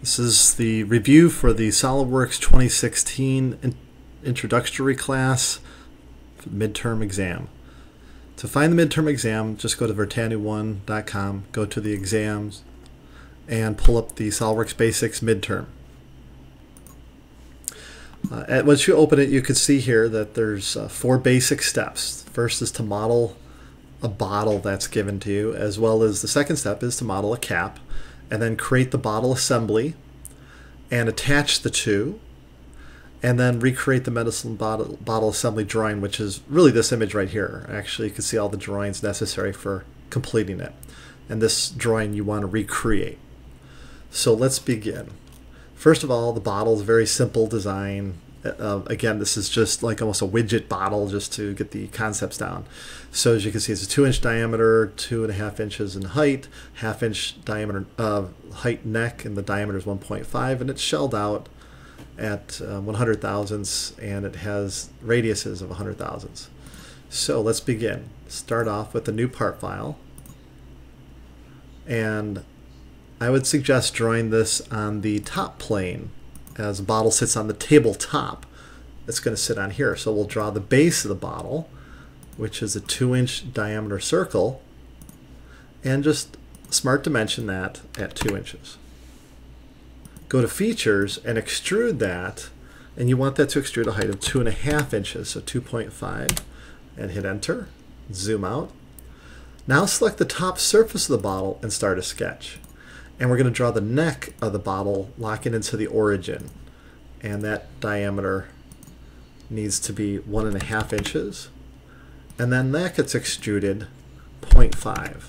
This is the review for the SOLIDWORKS 2016 in introductory class midterm exam. To find the midterm exam, just go to vertanux1.com, go to the exams, and pull up the SOLIDWORKS Basics midterm. Uh, once you open it, you can see here that there's uh, four basic steps. First is to model a bottle that's given to you, as well as the second step is to model a cap and then create the bottle assembly and attach the two and then recreate the medicine bottle, bottle assembly drawing, which is really this image right here. Actually, you can see all the drawings necessary for completing it. And this drawing you want to recreate. So let's begin. First of all, the bottle is very simple design. Uh, again, this is just like almost a widget bottle just to get the concepts down. So as you can see, it's a two inch diameter, two and a half inches in height, half inch diameter uh, height neck, and the diameter is 1.5, and it's shelled out at uh, 100 thousandths, and it has radiuses of 100 thousandths. So let's begin. Start off with a new part file, and I would suggest drawing this on the top plane as the bottle sits on the tabletop. It's going to sit on here. So we'll draw the base of the bottle, which is a 2 inch diameter circle, and just smart dimension that at 2 inches. Go to features and extrude that, and you want that to extrude a height of 2.5 inches, so 2.5, and hit enter. Zoom out. Now select the top surface of the bottle and start a sketch and we're going to draw the neck of the bottle, lock it into the origin. And that diameter needs to be one and a half inches. And then that gets extruded 0.5.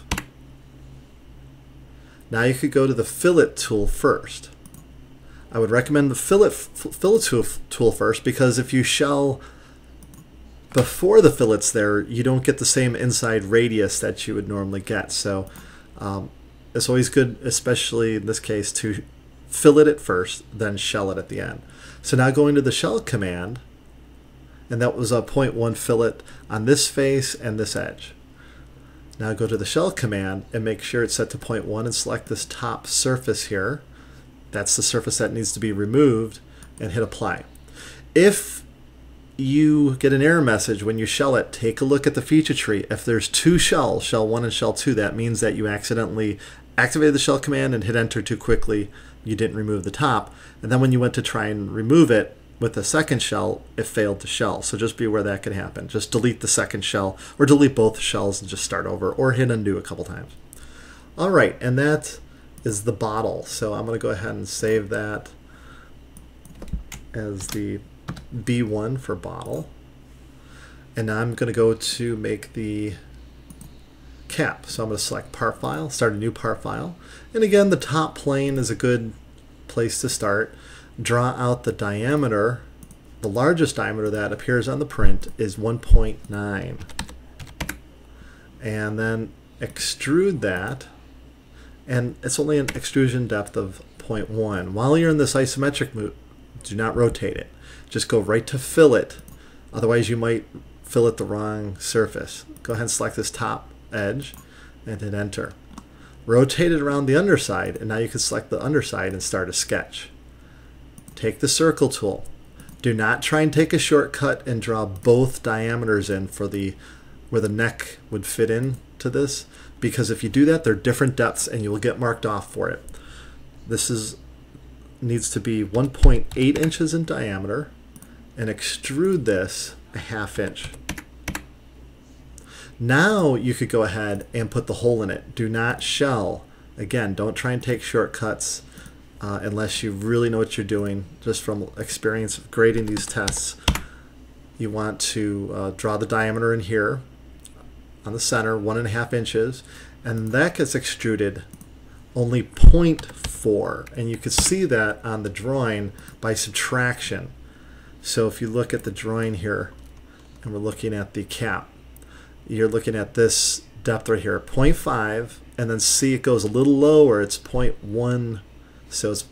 Now you could go to the fillet tool first. I would recommend the fillet, fillet tool, tool first because if you shell before the fillet's there, you don't get the same inside radius that you would normally get. So um, it's always good, especially in this case, to fill it at first, then shell it at the end. So now going to the shell command, and that was a 0.1 fillet on this face and this edge. Now go to the shell command and make sure it's set to 0.1 and select this top surface here. That's the surface that needs to be removed and hit apply. If you get an error message when you shell it, take a look at the feature tree. If there's two shells, shell 1 and shell 2, that means that you accidentally activated the shell command and hit enter too quickly. You didn't remove the top. And then when you went to try and remove it with the second shell, it failed to shell. So just be aware that could happen. Just delete the second shell or delete both shells and just start over or hit undo a couple times. All right, and that is the bottle. So I'm going to go ahead and save that as the B1 for bottle. And now I'm going to go to make the cap. So I'm going to select part file, start a new part file. And again, the top plane is a good place to start. Draw out the diameter. The largest diameter that appears on the print is 1.9. And then extrude that. And it's only an extrusion depth of 0.1. While you're in this isometric move, do not rotate it just go right to fillet. Otherwise, you might fillet the wrong surface. Go ahead and select this top edge and hit enter. Rotate it around the underside, and now you can select the underside and start a sketch. Take the circle tool. Do not try and take a shortcut and draw both diameters in for the where the neck would fit in to this because if you do that they're different depths and you will get marked off for it. This is needs to be 1.8 inches in diameter and extrude this a half inch. Now you could go ahead and put the hole in it. Do not shell. Again, don't try and take shortcuts uh, unless you really know what you're doing. Just from experience of grading these tests, you want to uh, draw the diameter in here on the center, one and a half inches, and that gets extruded only 0.4. And you can see that on the drawing by subtraction. So if you look at the drawing here, and we're looking at the cap, you're looking at this depth right here, 0.5, and then see it goes a little lower, it's 0.1, so it's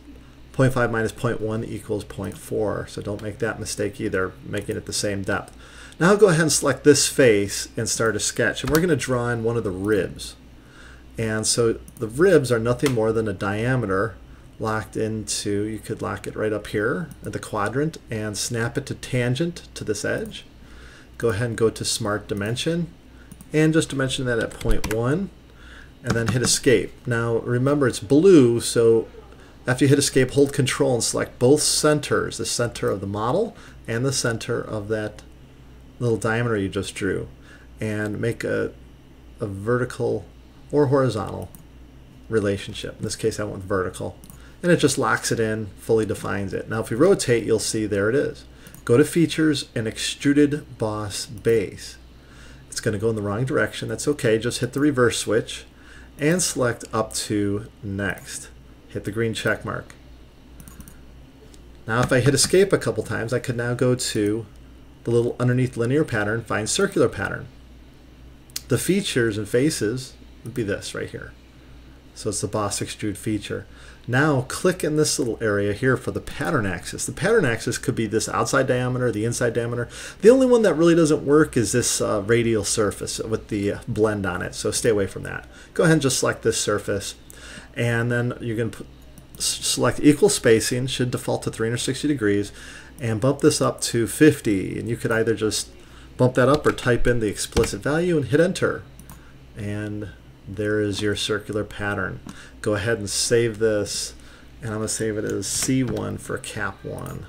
0.5 minus 0.1 equals 0.4, so don't make that mistake either, making it the same depth. Now go ahead and select this face and start a sketch, and we're going to draw in one of the ribs. And so the ribs are nothing more than a diameter locked into, you could lock it right up here at the quadrant and snap it to tangent to this edge. Go ahead and go to Smart Dimension and just to mention that at one and then hit escape. Now remember it's blue so after you hit escape hold control and select both centers, the center of the model and the center of that little diameter you just drew and make a, a vertical or horizontal relationship. In this case I went vertical and it just locks it in, fully defines it. Now if we rotate you'll see there it is. Go to features and extruded boss base. It's going to go in the wrong direction. That's okay. Just hit the reverse switch and select up to next. Hit the green check mark. Now if I hit escape a couple times, I could now go to the little underneath linear pattern, find circular pattern. The features and faces would be this right here. So it's the boss extrude feature. Now click in this little area here for the pattern axis. The pattern axis could be this outside diameter, the inside diameter. The only one that really doesn't work is this uh, radial surface with the uh, blend on it, so stay away from that. Go ahead and just select this surface, and then you're going to select equal spacing, should default to 360 degrees, and bump this up to 50. And you could either just bump that up or type in the explicit value and hit enter. And there is your circular pattern. Go ahead and save this, and I'm going to save it as C1 for cap 1.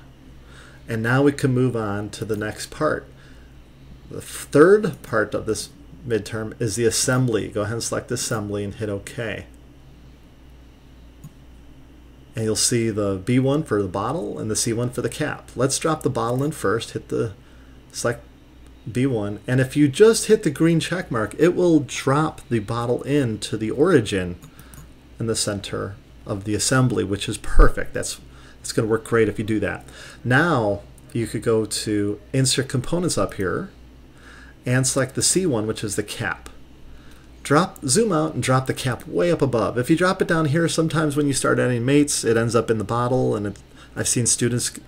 And now we can move on to the next part. The third part of this midterm is the assembly. Go ahead and select assembly and hit OK. And you'll see the B1 for the bottle and the C1 for the cap. Let's drop the bottle in first. Hit the select B1. And if you just hit the green check mark, it will drop the bottle into the origin in the center of the assembly, which is perfect. That's It's going to work great if you do that. Now you could go to Insert Components up here and select the C1, which is the cap. Drop, zoom out and drop the cap way up above. If you drop it down here, sometimes when you start adding mates, it ends up in the bottle, and it, I've seen students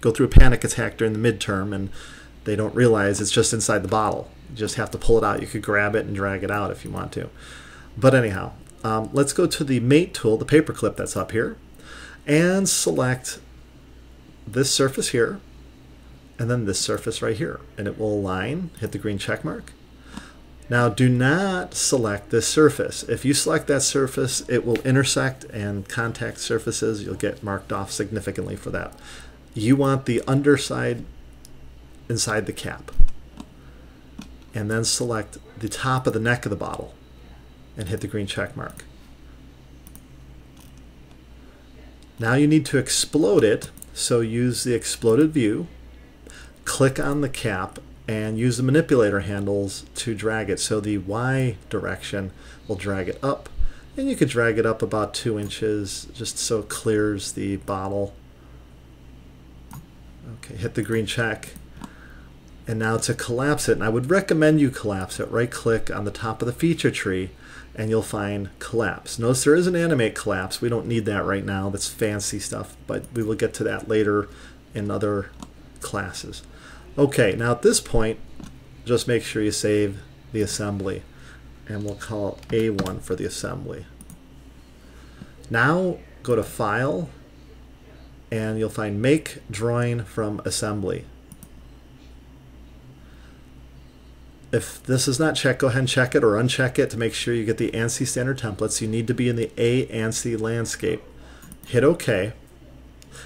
go through a panic attack during the midterm, and they don't realize it's just inside the bottle. You just have to pull it out. You could grab it and drag it out if you want to. But anyhow, um, let's go to the mate tool, the paperclip that's up here, and select this surface here, and then this surface right here. And it will align, hit the green check mark. Now do not select this surface. If you select that surface, it will intersect and contact surfaces. You'll get marked off significantly for that. You want the underside inside the cap. And then select the top of the neck of the bottle and hit the green check mark. Now you need to explode it, so use the exploded view, click on the cap, and use the manipulator handles to drag it. So the Y direction will drag it up, and you could drag it up about two inches just so it clears the bottle. Okay, hit the green check and now to collapse it, and I would recommend you collapse it, right click on the top of the feature tree and you'll find collapse. Notice there is an animate collapse. We don't need that right now. That's fancy stuff, but we will get to that later in other classes. Okay, now at this point, just make sure you save the assembly and we'll call A1 for the assembly. Now go to File and you'll find Make Drawing from Assembly. If this is not checked, go ahead and check it or uncheck it to make sure you get the ANSI standard templates. You need to be in the A ANSI landscape. Hit OK.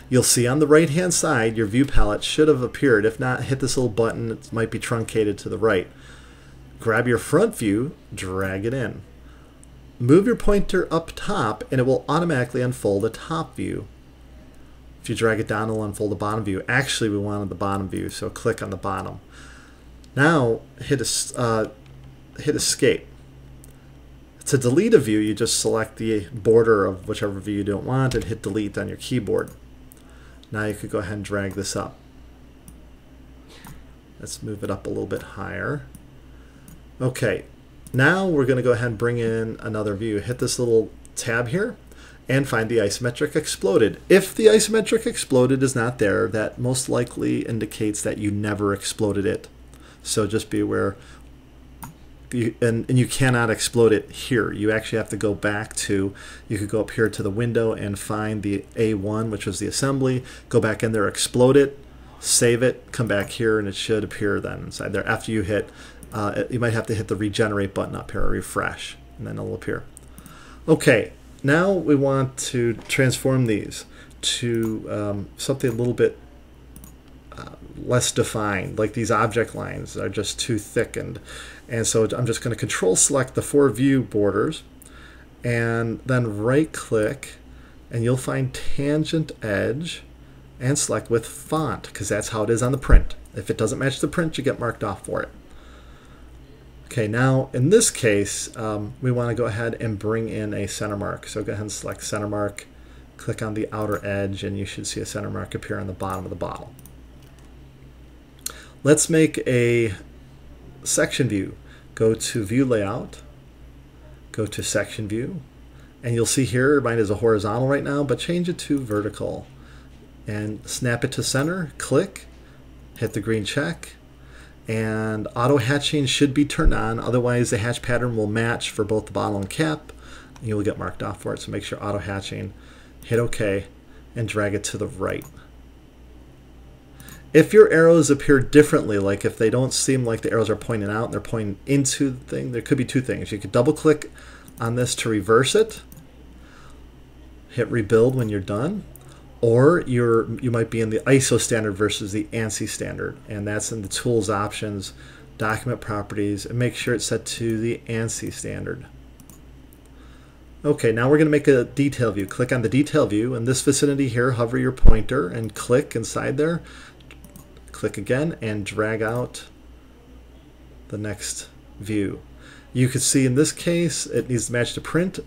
You'll see on the right hand side your view palette should have appeared. If not, hit this little button. It might be truncated to the right. Grab your front view, drag it in. Move your pointer up top and it will automatically unfold a top view. If you drag it down, it'll unfold the bottom view. Actually, we wanted the bottom view, so click on the bottom. Now hit, uh, hit escape. To delete a view, you just select the border of whichever view you don't want and hit delete on your keyboard. Now you could go ahead and drag this up. Let's move it up a little bit higher. Okay, now we're going to go ahead and bring in another view. Hit this little tab here and find the isometric exploded. If the isometric exploded is not there, that most likely indicates that you never exploded it. So just be aware you, and, and you cannot explode it here. You actually have to go back to, you could go up here to the window and find the A1, which was the assembly, go back in there, explode it, save it, come back here, and it should appear then inside there. After you hit, uh, you might have to hit the regenerate button up here, or refresh, and then it'll appear. Okay, now we want to transform these to um, something a little bit uh, less defined, like these object lines are just too thickened. And so I'm just going to control select the four view borders and then right click and you'll find tangent edge and select with font because that's how it is on the print. If it doesn't match the print, you get marked off for it. Okay, now in this case, um, we want to go ahead and bring in a center mark. So go ahead and select center mark, click on the outer edge, and you should see a center mark appear on the bottom of the bottle. Let's make a section view. Go to view layout, go to section view, and you'll see here mine is a horizontal right now, but change it to vertical and snap it to center, click, hit the green check, and auto hatching should be turned on. Otherwise, the hatch pattern will match for both the bottle and cap. And you'll get marked off for it. So make sure auto hatching, hit OK, and drag it to the right. If your arrows appear differently, like if they don't seem like the arrows are pointing out and they're pointing into the thing, there could be two things. You could double click on this to reverse it, hit rebuild when you're done, or you're you might be in the ISO standard versus the ANSI standard, and that's in the tools options, document properties, and make sure it's set to the ANSI standard. Okay, now we're going to make a detail view. Click on the detail view. In this vicinity here, hover your pointer and click inside there click again and drag out the next view. You can see in this case it needs to match the print.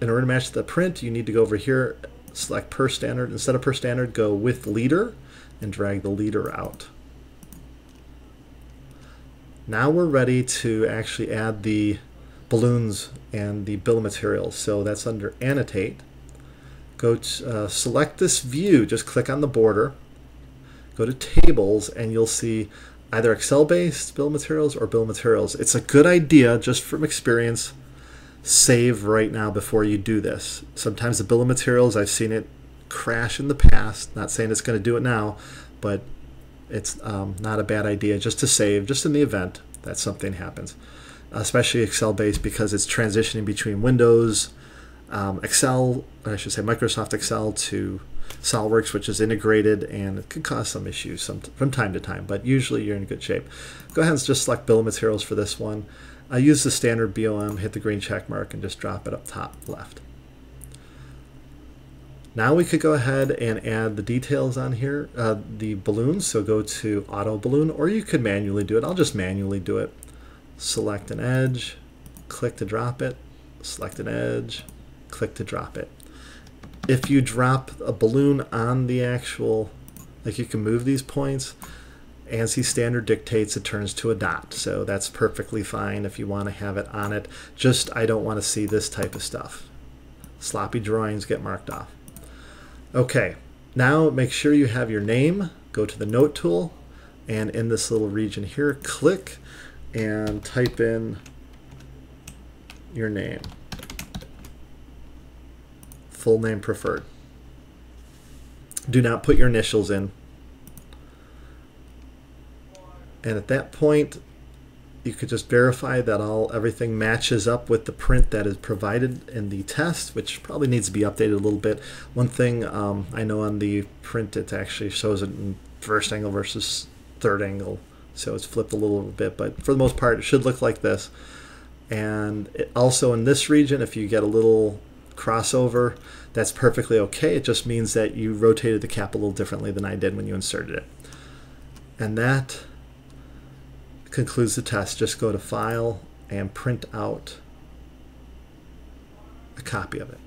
In order to match the print you need to go over here select per standard. Instead of per standard go with leader and drag the leader out. Now we're ready to actually add the balloons and the bill of materials. So that's under annotate. Go to, uh, select this view, just click on the border go to tables and you'll see either Excel based bill materials or bill materials. It's a good idea just from experience. Save right now before you do this. Sometimes the bill of materials, I've seen it crash in the past. Not saying it's going to do it now, but it's um, not a bad idea just to save, just in the event that something happens. Especially Excel based because it's transitioning between Windows, um, Excel, I should say Microsoft Excel to SOLIDWORKS, which is integrated, and it could cause some issues some, from time to time, but usually you're in good shape. Go ahead and just select Bill of Materials for this one. I use the standard BOM, hit the green check mark, and just drop it up top left. Now we could go ahead and add the details on here, uh, the balloons. So go to Auto Balloon, or you could manually do it. I'll just manually do it. Select an edge, click to drop it, select an edge, click to drop it if you drop a balloon on the actual, like you can move these points, ANSI standard dictates it turns to a dot. So that's perfectly fine if you want to have it on it. Just I don't want to see this type of stuff. Sloppy drawings get marked off. Okay, now make sure you have your name. Go to the note tool and in this little region here, click and type in your name full name preferred. Do not put your initials in. And at that point, you could just verify that all everything matches up with the print that is provided in the test, which probably needs to be updated a little bit. One thing um, I know on the print, it actually shows it in first angle versus third angle, so it's flipped a little bit, but for the most part, it should look like this. And also in this region, if you get a little crossover, that's perfectly okay. It just means that you rotated the cap a little differently than I did when you inserted it. And that concludes the test. Just go to File and print out a copy of it.